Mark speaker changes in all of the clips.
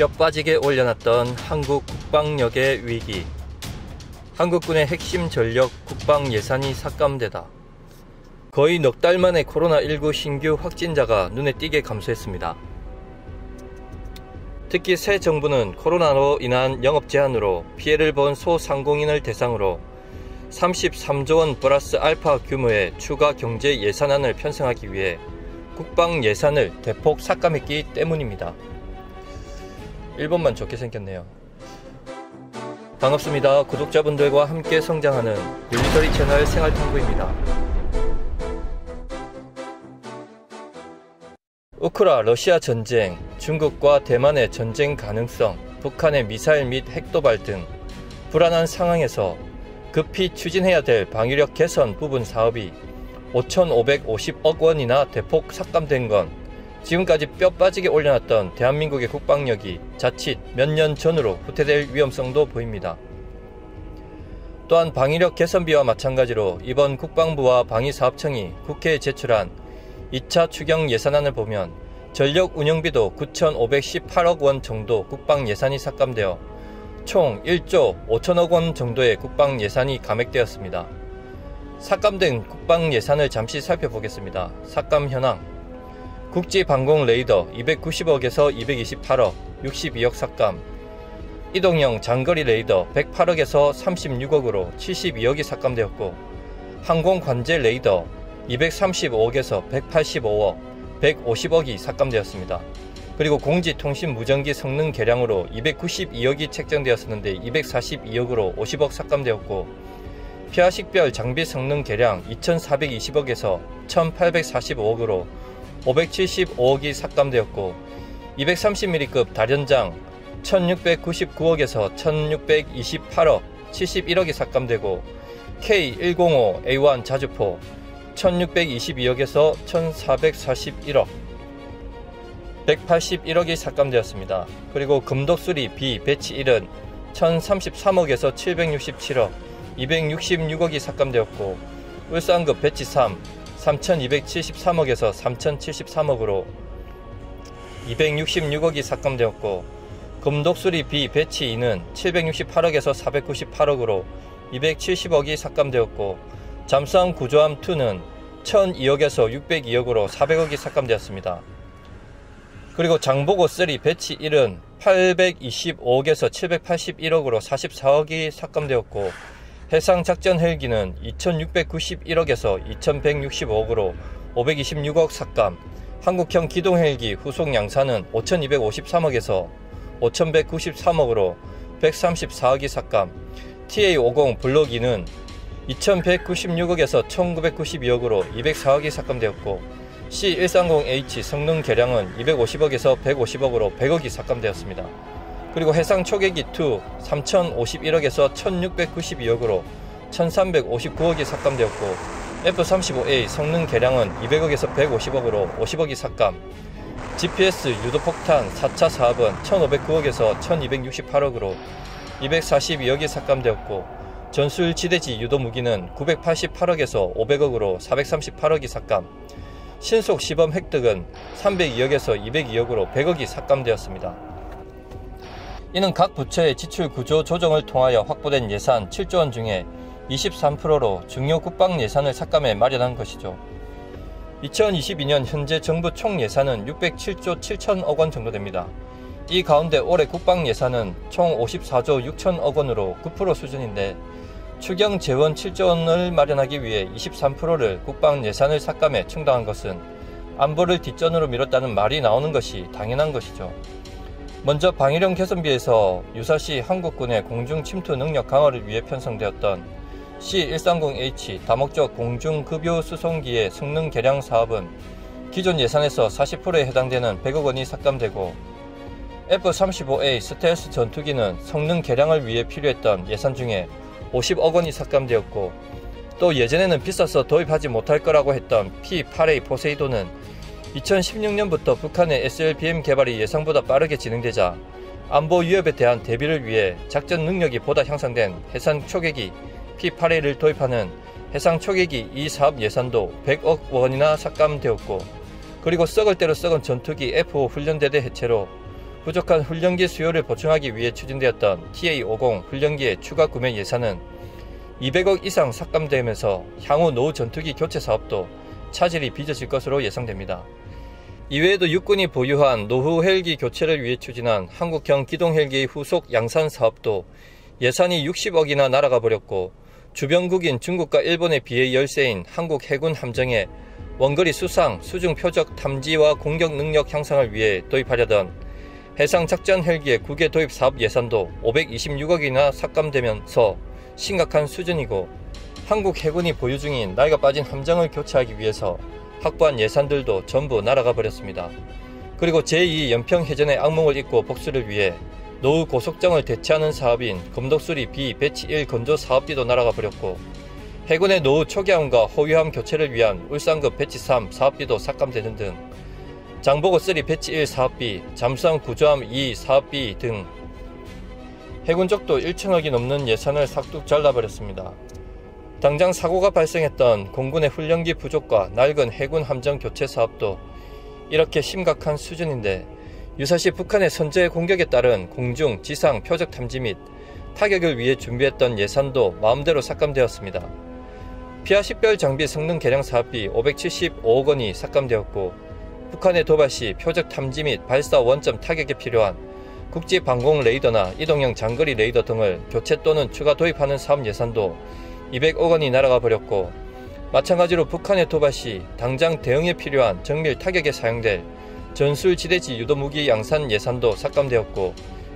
Speaker 1: 뼈 빠지게 올려놨던 한국 국방력의 위기. 한국군의 핵심 전력 국방 예산이 삭감되다. 거의 넉 달 만에 코로나19 신규 확진자가 눈에 띄게 감소했습니다. 특히 새 정부는 코로나로 인한 영업 제한으로 피해를 본 소상공인을 대상으로 33조 원 플러스 알파 규모의 추가 경제 예산안을 편성하기 위해 국방 예산을 대폭 삭감했기 때문입니다. 1번만 좋게 생겼네요. 반갑습니다. 구독자분들과 함께 성장하는 밀리터리 채널 생활탐구입니다. 우크라 러시아 전쟁, 중국과 대만의 전쟁 가능성, 북한의 미사일 및 핵도발 등 불안한 상황에서 급히 추진해야 될 방위력 개선 부분 사업이 5,550억 원이나 대폭 삭감된 건 지금까지 뼈 빠지게 올려놨던 대한민국의 국방력이 자칫 몇 년 전으로 후퇴될 위험성도 보입니다. 또한 방위력 개선비와 마찬가지로 이번 국방부와 방위사업청이 국회에 제출한 2차 추경 예산안을 보면 전력 운영비도 9,518억 원 정도 국방 예산이 삭감되어 총 1조 5천억 원 정도의 국방 예산이 감액되었습니다. 삭감된 국방 예산을 잠시 살펴보겠습니다. 삭감 현황 국지방공 레이더 290억에서 228억 62억 삭감 이동형 장거리 레이더 108억에서 36억으로 72억이 삭감되었고 항공 관제 레이더 235억에서 185억 150억이 삭감되었습니다. 그리고 공지통신 무전기 성능 개량으로 292억이 책정되었었는데 242억으로 50억 삭감되었고 피하식별 장비 성능 개량 2420억에서 1845억으로 575억이 삭감되었고 230mm급 다련장 1699억에서 1628억 71억이 삭감되고 K105A1 자주포 1622억에서 1441억 181억이 삭감되었습니다. 그리고 금독수리 B 배치 1은 1033억에서 767억 266억이 삭감되었고 울산급 배치 3 3273억에서 3073억으로 266억이 삭감되었고 금독수리 B 배치 2는 768억에서 498억으로 270억이 삭감되었고 잠수함 구조함 2는 1002억에서 602억으로 400억이 삭감되었습니다. 그리고 장보고 3 배치 1은 825억에서 781억으로 44억이 삭감되었고 해상작전 헬기는 2691억에서 2165억으로 526억 삭감, 한국형 기동 헬기 후속 양산은 5253억에서 5193억으로 134억이 삭감, TA50 블록 2는 2196억에서 1992억으로 204억이 삭감되었고 C130H 성능 개량은 250억에서 150억으로 100억이 삭감되었습니다. 그리고 해상 초계기 2 3051억에서 1692억으로 1359억이 삭감되었고 F-35A 성능 개량은 200억에서 150억으로 50억이 삭감 GPS 유도폭탄 4차 사업은 1509억에서 1268억으로 242억이 삭감되었고 전술 지대지 유도 무기는 988억에서 500억으로 438억이 삭감 신속 시범 획득은 302억에서 202억으로 100억이 삭감되었습니다. 이는 각 부처의 지출 구조 조정을 통하여 확보된 예산 7조 원 중에 23%로 중요 국방 예산을 삭감해 마련한 것이죠. 2022년 현재 정부 총 예산은 607조 7천억 원 정도 됩니다. 이 가운데 올해 국방 예산은 총 54조 6천억 원으로 9% 수준인데 추경 재원 7조 원을 마련하기 위해 23%를 국방 예산을 삭감해 충당한 것은 안보를 뒷전으로 미뤘다는 말이 나오는 것이 당연한 것이죠. 먼저 방위령 개선비에서 유사시 한국군의 공중 침투 능력 강화를 위해 편성되었던 C130H 다목적 공중급유 수송기의 성능 개량 사업은 기존 예산에서 40%에 해당되는 100억 원이 삭감되고 F-35A 스텔스 전투기는 성능 개량을 위해 필요했던 예산 중에 50억 원이 삭감되었고 또 예전에는 비싸서 도입하지 못할 거라고 했던 P-8A 포세이돈은 2016년부터 북한의 SLBM 개발이 예상보다 빠르게 진행되자 안보 위협에 대한 대비를 위해 작전 능력이 보다 향상된 해상 초계기 P8A를 도입하는 해상 초계기 이 사업 예산도 100억 원이나 삭감되었고 그리고 썩을 대로 썩은 전투기 F5 훈련대대 해체로 부족한 훈련기 수요를 보충하기 위해 추진되었던 TA-50 훈련기의 추가 구매 예산은 200억 이상 삭감되면서 향후 노후 전투기 교체 사업도 차질이 빚어질 것으로 예상됩니다. 이외에도 육군이 보유한 노후 헬기 교체를 위해 추진한 한국형 기동 헬기의 후속 양산 사업도 예산이 60억이나 날아가 버렸고 주변국인 중국과 일본에 비해 열세인 한국 해군 함정에 원거리 수상, 수중 표적 탐지와 공격 능력 향상을 위해 도입하려던 해상 작전 헬기의 국외 도입 사업 예산도 526억이나 삭감되면서 심각한 수준이고 한국 해군이 보유 중인 나이가 빠진 함정을 교체하기 위해서 확보한 예산들도 전부 날아가 버렸습니다. 그리고 제2 연평해전의 악몽을 잊고 복수를 위해 노후 고속정을 대체하는 사업인 검독수리 B Batch 1 건조 사업비도 날아가 버렸고 해군의 노후 초계함과 호위함 교체를 위한 울산급 Batch 3 사업비도 삭감되는 등 장보고 3 Batch 1 사업비, 잠수함 구조함 2 사업비 등 해군 쪽도 1천억이 넘는 예산을 삭둑 잘라버렸습니다. 당장 사고가 발생했던 공군의 훈련기 부족과 낡은 해군 함정 교체 사업도 이렇게 심각한 수준인데 유사시 북한의 선제 공격에 따른 공중, 지상, 표적 탐지 및 타격을 위해 준비했던 예산도 마음대로 삭감되었습니다. 피아 식별 장비 성능 개량 사업비 575억 원이 삭감되었고 북한의 도발 시 표적 탐지 및 발사 원점 타격에 필요한 국지 방공 레이더나 이동형 장거리 레이더 등을 교체 또는 추가 도입하는 사업 예산도 200억 원이 날아가 버렸고 마찬가지로 북한의 도발 시 당장 대응에 필요한 정밀 타격에 사용될 전술 지대지 유도무기 양산 예산도 삭감되었고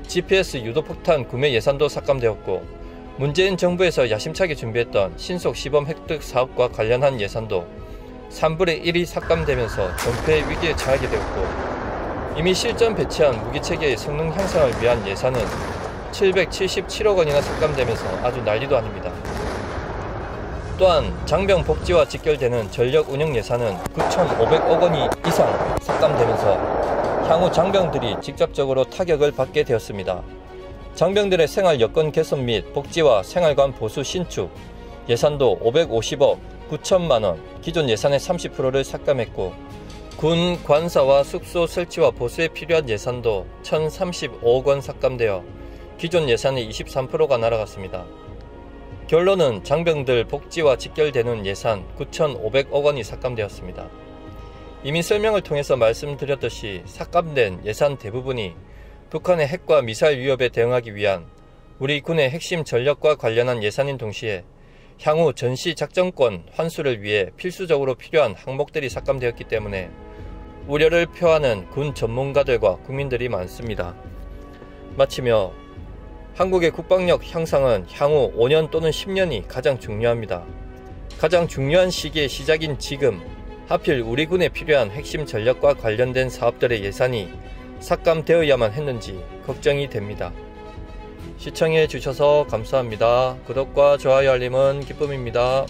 Speaker 1: GPS 유도폭탄 구매 예산도 삭감되었고 문재인 정부에서 야심차게 준비했던 신속 시범 획득 사업과 관련한 예산도 3분의 1이 삭감되면서 전폐 위기에 처하게 되었고 이미 실전 배치한 무기체계의 성능 향상을 위한 예산은 777억 원이나 삭감되면서 아주 난리도 아닙니다. 또한 장병 복지와 직결되는 전력 운영 예산은 9,500억 원이 이상 삭감되면서 향후 장병들이 직접적으로 타격을 받게 되었습니다. 장병들의 생활 여건 개선 및 복지와 생활관 보수 신축 예산도 550억 9천만 원, 기존 예산의 30%를 삭감했고 군 관사와 숙소 설치와 보수에 필요한 예산도 1,035억 원 삭감되어 기존 예산의 23%가 날아갔습니다. 결론은 장병들 복지와 직결되는 예산 9,500억 원이 삭감되었습니다. 이미 설명을 통해서 말씀드렸듯이 삭감된 예산 대부분이 북한의 핵과 미사일 위협에 대응하기 위한 우리 군의 핵심 전력과 관련한 예산인 동시에 향후 전시 작전권 환수를 위해 필수적으로 필요한 항목들이 삭감되었기 때문에 우려를 표하는 군 전문가들과 국민들이 많습니다. 마치며 한국의 국방력 향상은 향후 5년 또는 10년이 가장 중요합니다. 가장 중요한 시기의 시작인 지금 하필 우리 군에 필요한 핵심 전력과 관련된 사업들의 예산이 삭감되어야만 했는지 걱정이 됩니다. 시청해 주셔서 감사합니다. 구독과 좋아요 알림은 기쁨입니다.